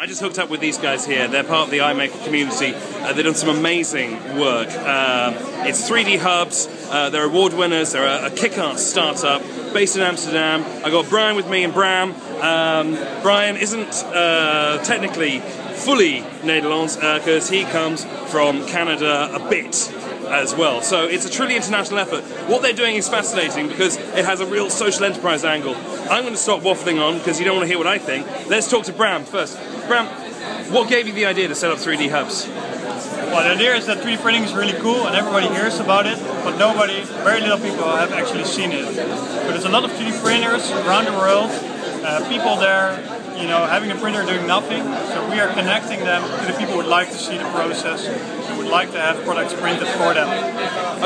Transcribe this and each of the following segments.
I just hooked up with these guys here. They're part of the iMakr community. Uh, they've done some amazing work. Uh, it's 3D Hubs. Uh, they're award winners. They're a, a kick-ass startup based in Amsterdam. I got Brian with me and Bram. Um, Brian isn't uh, technically fully Nederlands because uh, he comes from Canada a bit as well. So it's a truly international effort. What they're doing is fascinating because it has a real social enterprise angle. I'm going to stop waffling on because you don't want to hear what I think. Let's talk to Bram first. Bram, what gave you the idea to set up 3D hubs? Well, the idea is that 3D printing is really cool and everybody hears about it, but nobody, very little people have actually seen it. But there's a lot of 3D printers around the world, uh, people there you know, having a printer doing nothing. So we are connecting them to the people who would like to see the process, like to have products printed for them.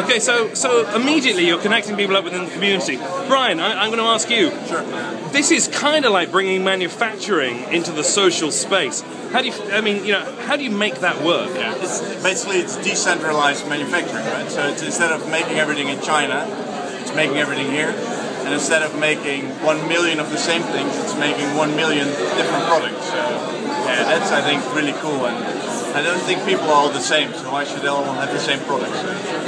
Okay, so so immediately you're connecting people up within the community. Brian, I, am going to ask you. Sure. This is kind of like bringing manufacturing into the social space. How do you? I mean, you know, how do you make that work? Yeah. It's, basically, it's decentralized manufacturing, right? So instead of making everything in China, it's making everything here and instead of making one million of the same things, it's making one million different products. So yeah, that's I think really cool, and I don't think people are all the same. So why should all have the same products?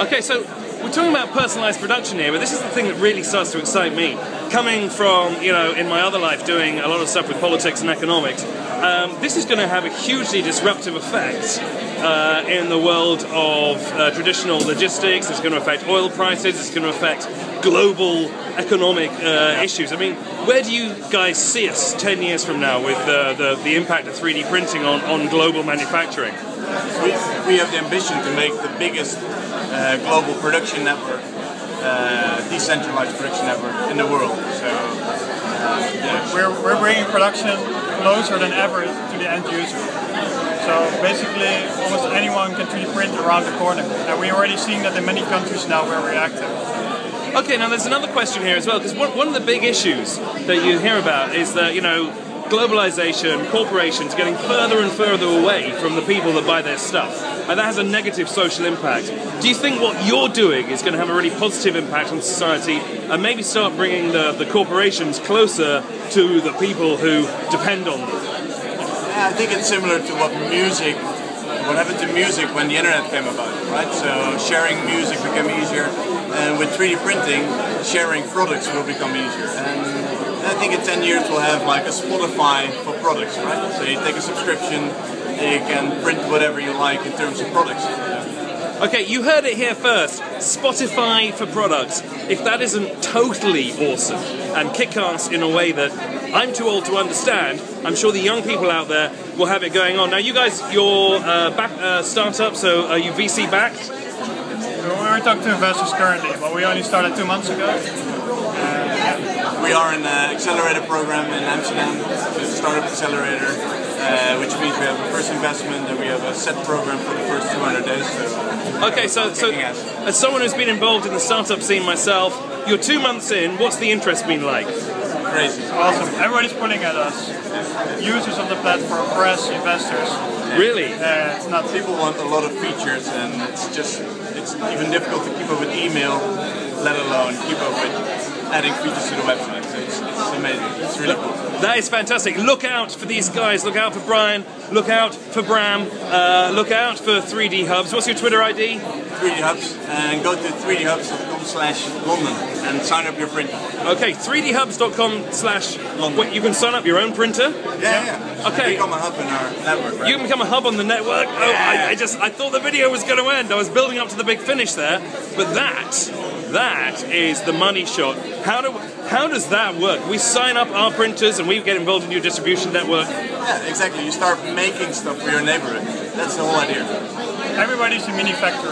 Okay, so we're talking about personalized production here, but this is the thing that really starts to excite me. Coming from, you know, in my other life doing a lot of stuff with politics and economics, um, this is going to have a hugely disruptive effect uh, in the world of uh, traditional logistics. It's going to affect oil prices. It's going to affect global economic uh, issues. I mean, where do you guys see us 10 years from now with uh, the, the impact of 3D printing on, on global manufacturing? We, we have the ambition to make the biggest uh, global production network, uh, decentralized production network in the world. So, yeah. we're, we're bringing production closer than ever to the end user. So basically, almost anyone can 3D print around the corner. And we're already seeing that in many countries now where we're active. Okay, now there's another question here as well, because one, one of the big issues that you hear about is that, you know, globalization, corporations getting further and further away from the people that buy their stuff. And that has a negative social impact. Do you think what you're doing is going to have a really positive impact on society and maybe start bringing the, the corporations closer to the people who depend on them? I think it's similar to what music, what happened to music when the internet came about, right? So sharing music became easier, and with 3D printing, sharing products will become easier. And I think in 10 years we'll have like a Spotify for products, right? So you take a subscription, you can print whatever you like in terms of products. Okay, you heard it here first. Spotify for products. If that isn't totally awesome and kick ass in a way that I'm too old to understand, I'm sure the young people out there will have it going on. Now, you guys, your uh, back, uh, startup, so are you VC backed? We're talking to investors currently, but we only started two months ago. We are in an accelerator program in Amsterdam, so startup accelerator, uh, which means we have a first investment and we have a set program for the first 200 days. So okay, so, so as someone who's been involved in the startup scene myself, you're two months in, what's the interest been like? Crazy. Awesome. Everybody's pulling at us. Users of the platform, press, investors. Really? Uh, it's not. People want a lot of features, and it's just it's even difficult to keep up with email, let alone keep up with adding features to the website. So it's, it's amazing. It's really cool. That is fantastic. Look out for these guys. Look out for Brian. Look out for Bram. Uh, look out for 3D Hubs. What's your Twitter ID? 3D Hubs. And go to 3dhubs.com slash London and sign up your printer. Okay, 3dhubs.com slash London. Wait, you can sign up your own printer? Yeah, yeah. Okay. become a hub in our network. Right? You can become a hub on the network. Oh, I, I just I thought the video was going to end. I was building up to the big finish there, but that that is the money shot. How do how does that work? We sign up our printers and we get involved in your distribution network. Yeah, exactly. You start making stuff for your neighborhood. That's the whole idea. Everybody's a mini factory.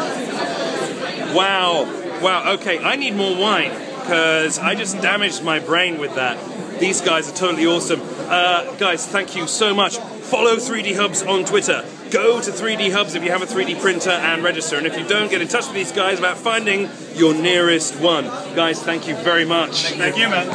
Wow. Wow. Okay, I need more wine because I just damaged my brain with that. These guys are totally awesome. Uh, guys, thank you so much. Follow 3D Hubs on Twitter. Go to 3D Hubs if you have a 3D printer and register. And if you don't, get in touch with these guys about finding your nearest one. Guys, thank you very much. Thank you, man.